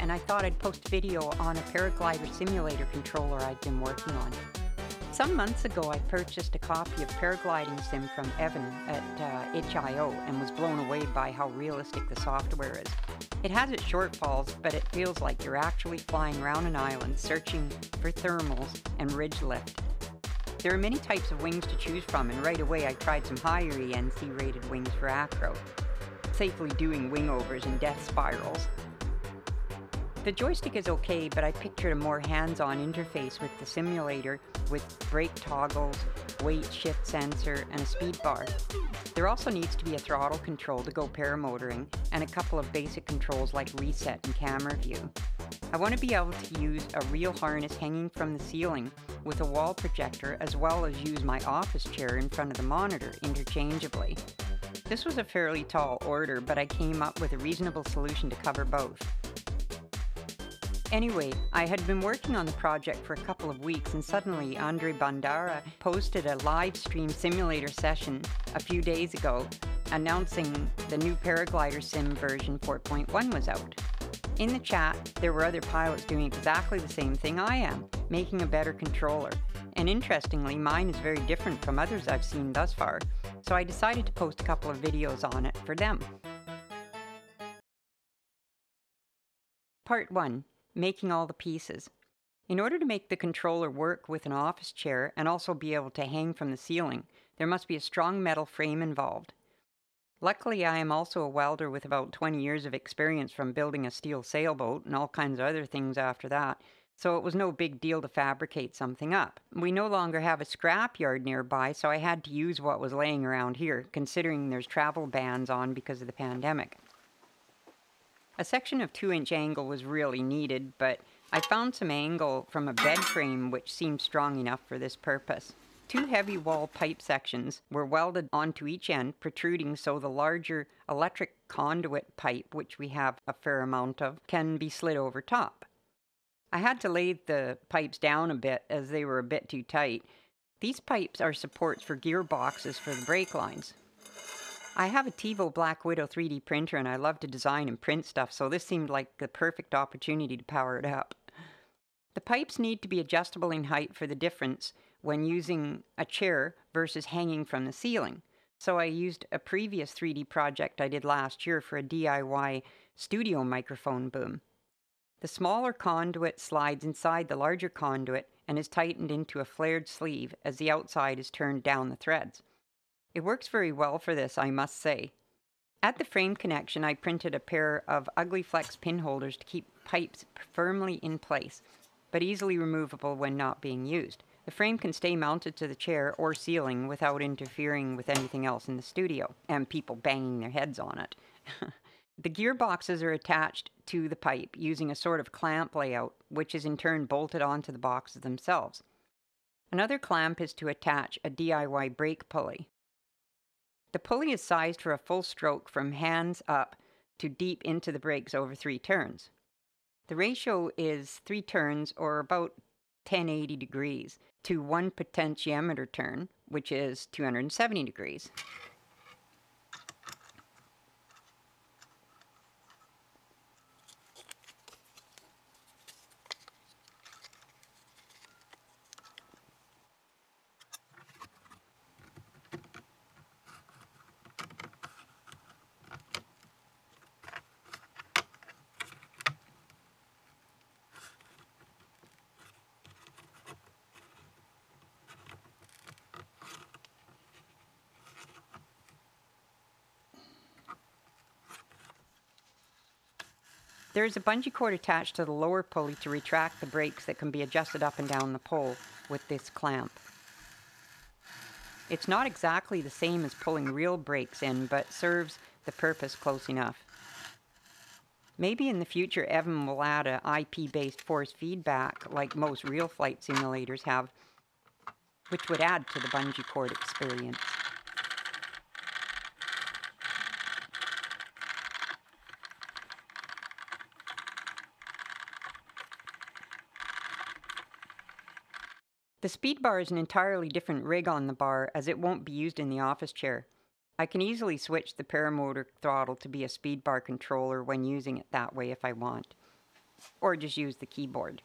And I thought I'd post a video on a paraglider simulator controller I've been working on. Some months ago, I purchased a copy of Paragliding Sim from Evan at uh, itch.io and was blown away by how realistic the software is. It has its shortfalls, but it feels like you're actually flying around an island searching for thermals and ridge lift. There are many types of wings to choose from, and right away I tried some higher ENC rated wings for acro, safely doing wingovers and death spirals. The joystick is okay, but I pictured a more hands-on interface with the simulator with brake toggles, weight shift sensor, and a speed bar. There also needs to be a throttle control to go paramotoring, and a couple of basic controls like reset and camera view. I want to be able to use a real harness hanging from the ceiling with a wall projector as well as use my office chair in front of the monitor interchangeably. This was a fairly tall order, but I came up with a reasonable solution to cover both. Anyway, I had been working on the project for a couple of weeks and suddenly Andre Bandara posted a live stream simulator session a few days ago announcing the new Paraglider Sim version 4.1 was out. In the chat, there were other pilots doing exactly the same thing I am, making a better controller. And interestingly, mine is very different from others I've seen thus far, so I decided to post a couple of videos on it for them. Part 1 making all the pieces. In order to make the controller work with an office chair and also be able to hang from the ceiling, there must be a strong metal frame involved. Luckily, I am also a welder with about 20 years of experience from building a steel sailboat and all kinds of other things after that, so it was no big deal to fabricate something up. We no longer have a scrapyard nearby, so I had to use what was laying around here, considering there's travel bans on because of the pandemic. A section of 2 inch angle was really needed, but I found some angle from a bed frame which seemed strong enough for this purpose. Two heavy wall pipe sections were welded onto each end, protruding so the larger electric conduit pipe, which we have a fair amount of, can be slid over top. I had to lay the pipes down a bit as they were a bit too tight. These pipes are supports for gearboxes for the brake lines. I have a Tevo Black Widow 3D printer and I love to design and print stuff, so this seemed like the perfect opportunity to power it up. The pipes need to be adjustable in height for the difference when using a chair versus hanging from the ceiling. So I used a previous 3D project I did last year for a DIY studio microphone boom. The smaller conduit slides inside the larger conduit and is tightened into a flared sleeve as the outside is turned down the threads. It works very well for this, I must say. At the frame connection, I printed a pair of Ugly Flex pin holders to keep pipes firmly in place, but easily removable when not being used. The frame can stay mounted to the chair or ceiling without interfering with anything else in the studio and people banging their heads on it. the gearboxes are attached to the pipe using a sort of clamp layout, which is in turn bolted onto the boxes themselves. Another clamp is to attach a DIY brake pulley. The pulley is sized for a full stroke from hands up to deep into the brakes over three turns. The ratio is three turns or about 1080 degrees to one potentiometer turn, which is 270 degrees. There is a bungee cord attached to the lower pulley to retract the brakes that can be adjusted up and down the pole with this clamp. It's not exactly the same as pulling real brakes in, but serves the purpose close enough. Maybe in the future Evan will add a IP-based force feedback like most real flight simulators have, which would add to the bungee cord experience. The speed bar is an entirely different rig on the bar as it won't be used in the office chair. I can easily switch the paramotor throttle to be a speed bar controller when using it that way if I want, or just use the keyboard.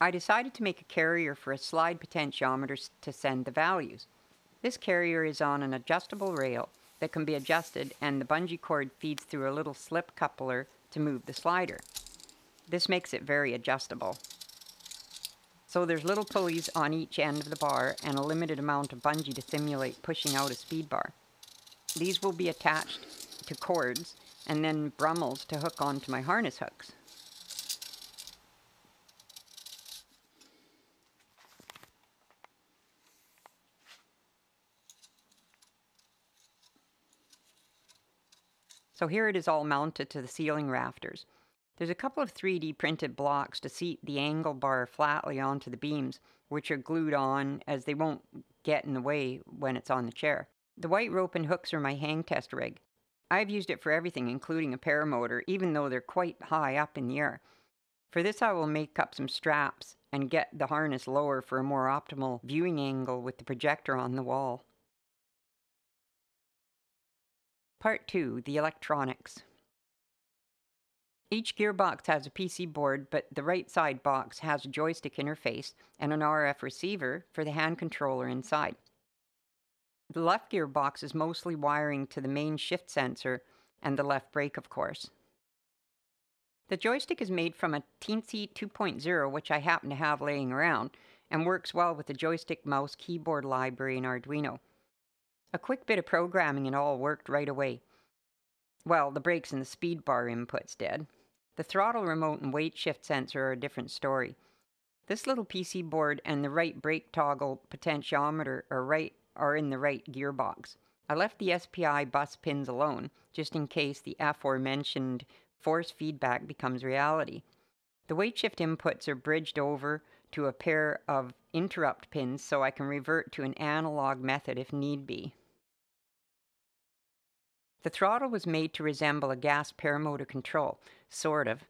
I decided to make a carrier for a slide potentiometer to send the values. This carrier is on an adjustable rail that can be adjusted and the bungee cord feeds through a little slip coupler to move the slider. This makes it very adjustable. So there's little pulleys on each end of the bar and a limited amount of bungee to simulate pushing out a speed bar. These will be attached to cords and then brummels to hook onto my harness hooks. So here it is all mounted to the ceiling rafters. There's a couple of 3D printed blocks to seat the angle bar flatly onto the beams, which are glued on as they won't get in the way when it's on the chair. The white rope and hooks are my hang test rig. I've used it for everything, including a paramotor, even though they're quite high up in the air. For this, I will make up some straps and get the harness lower for a more optimal viewing angle with the projector on the wall. Part 2 The Electronics. Each gearbox has a PC board, but the right side box has a joystick interface and an RF receiver for the hand controller inside. The left gearbox is mostly wiring to the main shift sensor and the left brake, of course. The joystick is made from a Teensy 2.0, which I happen to have laying around, and works well with the joystick mouse keyboard library in Arduino. A quick bit of programming and all worked right away. Well, the brakes and the speed bar inputs did. The throttle remote and weight shift sensor are a different story. This little PC board and the right brake toggle potentiometer are right are in the right gearbox. I left the SPI bus pins alone, just in case the aforementioned force feedback becomes reality. The weight shift inputs are bridged over to a pair of interrupt pins so I can revert to an analog method if need be. The throttle was made to resemble a gas paramotor control, sort of,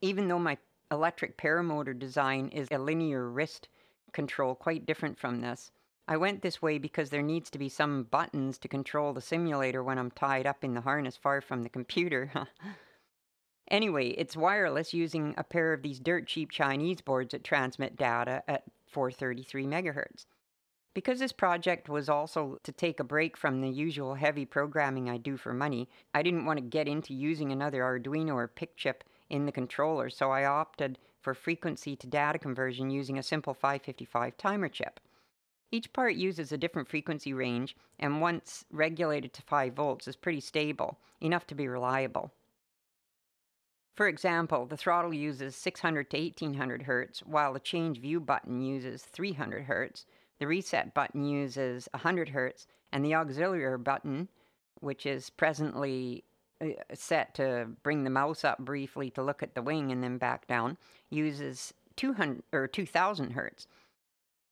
even though my electric paramotor design is a linear wrist control quite different from this. I went this way because there needs to be some buttons to control the simulator when I'm tied up in the harness far from the computer. anyway, it's wireless using a pair of these dirt cheap Chinese boards that transmit data at 433 megahertz. Because this project was also to take a break from the usual heavy programming I do for money, I didn't want to get into using another Arduino or PIC chip in the controller, so I opted for frequency to data conversion using a simple 555 timer chip. Each part uses a different frequency range, and once regulated to 5 volts is pretty stable, enough to be reliable. For example, the throttle uses 600 to 1800 Hz, while the change view button uses 300 Hz, the reset button uses 100 hertz, and the auxiliary button, which is presently uh, set to bring the mouse up briefly to look at the wing and then back down, uses 200 or 2000 hertz.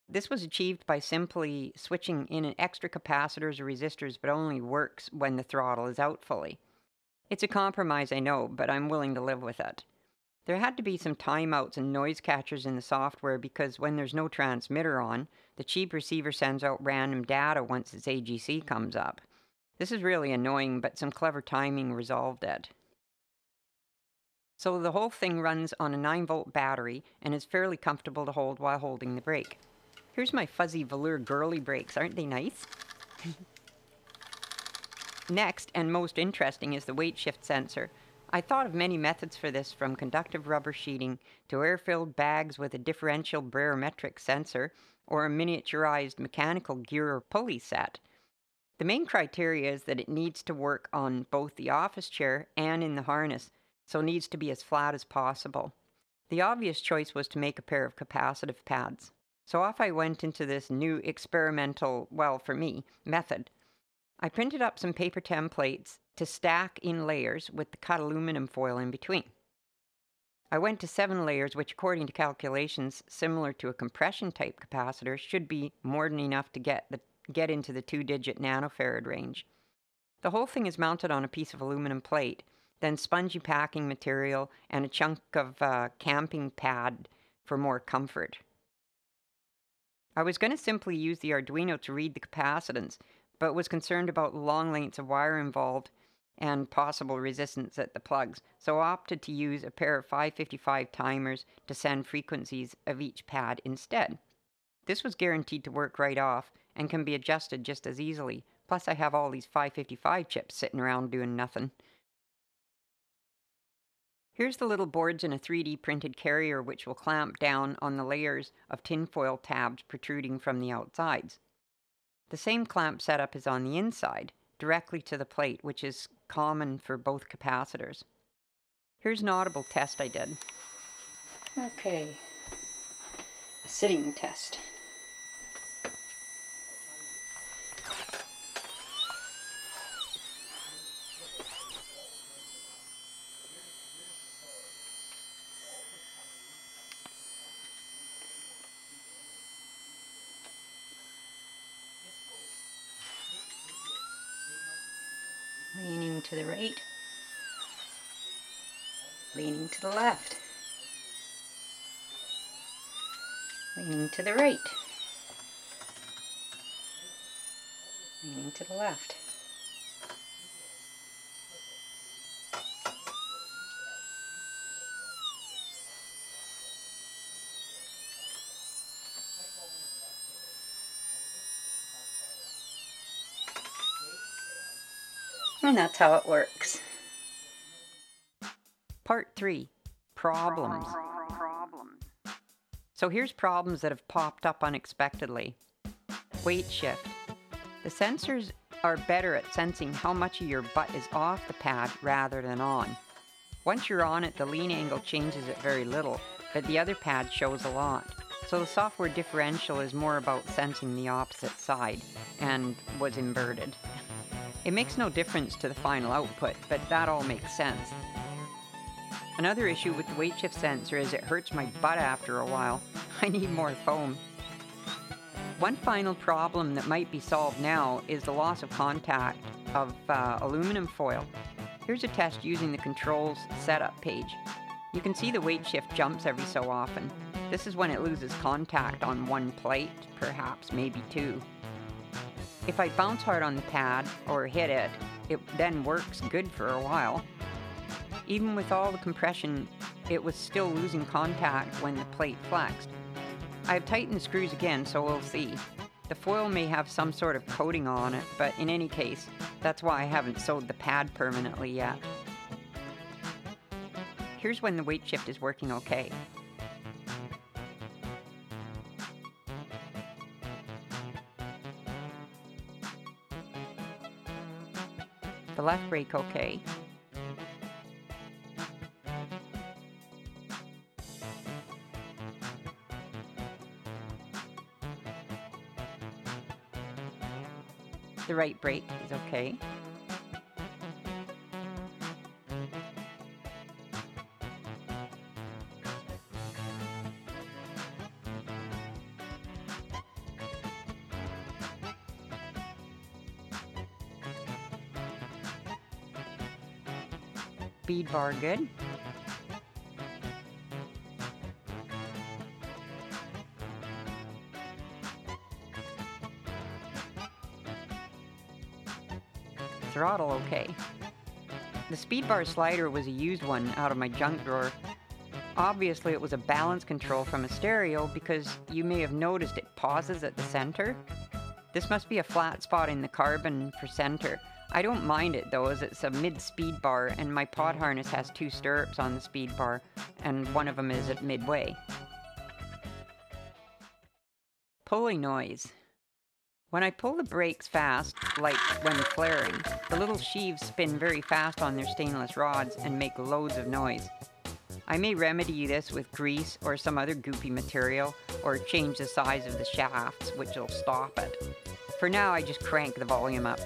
This was achieved by simply switching in extra capacitors or resistors, but only works when the throttle is out fully. It's a compromise, I know, but I'm willing to live with it. There had to be some timeouts and noise catchers in the software because when there's no transmitter on, the cheap receiver sends out random data once its AGC comes up. This is really annoying, but some clever timing resolved it. So the whole thing runs on a 9 volt battery and is fairly comfortable to hold while holding the brake. Here's my fuzzy velour girly brakes. Aren't they nice? Next, and most interesting, is the weight shift sensor. I thought of many methods for this, from conductive rubber sheeting to air-filled bags with a differential barometric sensor or a miniaturized mechanical gear or pulley set. The main criteria is that it needs to work on both the office chair and in the harness, so needs to be as flat as possible. The obvious choice was to make a pair of capacitive pads. So off I went into this new experimental, well, for me, method. I printed up some paper templates to stack in layers with the cut aluminum foil in between. I went to seven layers, which, according to calculations similar to a compression type capacitor, should be more than enough to get, the, get into the two digit nanofarad range. The whole thing is mounted on a piece of aluminum plate, then spongy packing material, and a chunk of uh, camping pad for more comfort. I was going to simply use the Arduino to read the capacitance, but was concerned about long lengths of wire involved and possible resistance at the plugs, so I opted to use a pair of 555 timers to send frequencies of each pad instead. This was guaranteed to work right off and can be adjusted just as easily. Plus, I have all these 555 chips sitting around doing nothing. Here's the little boards in a 3D printed carrier which will clamp down on the layers of tinfoil tabs protruding from the outsides. The same clamp setup is on the inside, directly to the plate, which is common for both capacitors. Here's an audible test I did. Okay, a sitting test. leaning to the right, leaning to the left, leaning to the right, leaning to the left. And that's how it works. Part 3 Problems. So here's problems that have popped up unexpectedly. Weight shift. The sensors are better at sensing how much of your butt is off the pad rather than on. Once you're on it, the lean angle changes it very little, but the other pad shows a lot. So the software differential is more about sensing the opposite side and was inverted. It makes no difference to the final output, but that all makes sense. Another issue with the weight shift sensor is it hurts my butt after a while. I need more foam. One final problem that might be solved now is the loss of contact of uh, aluminum foil. Here's a test using the controls setup page. You can see the weight shift jumps every so often. This is when it loses contact on one plate, perhaps, maybe two. If I bounce hard on the pad or hit it, it then works good for a while. Even with all the compression, it was still losing contact when the plate flexed. I have tightened the screws again, so we'll see. The foil may have some sort of coating on it, but in any case, that's why I haven't sewed the pad permanently yet. Here's when the weight shift is working okay. Left brake okay. The right brake is okay. Speed bar good. Throttle okay. The speed bar slider was a used one out of my junk drawer. Obviously it was a balance control from a stereo because you may have noticed it pauses at the center. This must be a flat spot in the carbon for center. I don't mind it though, as it's a mid speed bar, and my pod harness has two stirrups on the speed bar, and one of them is at midway. Pulley noise. When I pull the brakes fast, like when flaring, the little sheaves spin very fast on their stainless rods and make loads of noise. I may remedy this with grease or some other goopy material, or change the size of the shafts, which will stop it. For now, I just crank the volume up.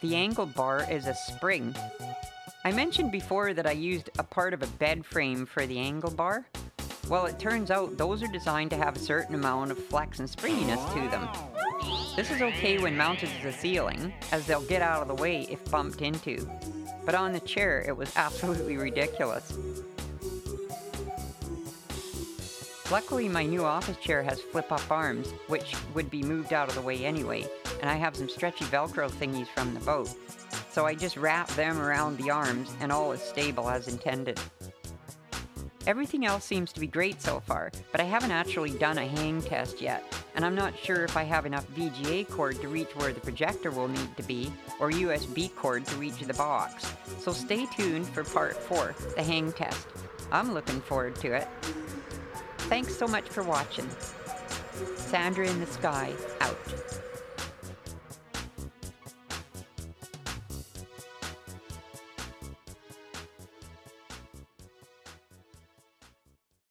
The angle bar is a spring. I mentioned before that I used a part of a bed frame for the angle bar. Well, it turns out those are designed to have a certain amount of flex and springiness to them. This is okay when mounted to the ceiling, as they'll get out of the way if bumped into. But on the chair, it was absolutely ridiculous. Luckily, my new office chair has flip-up arms, which would be moved out of the way anyway, and I have some stretchy Velcro thingies from the boat. So I just wrap them around the arms and all is stable as intended. Everything else seems to be great so far, but I haven't actually done a hang test yet, and I'm not sure if I have enough VGA cord to reach where the projector will need to be, or USB cord to reach the box. So stay tuned for part 4, the hang test. I'm looking forward to it. Thanks so much for watching. Sandra in the Sky, out.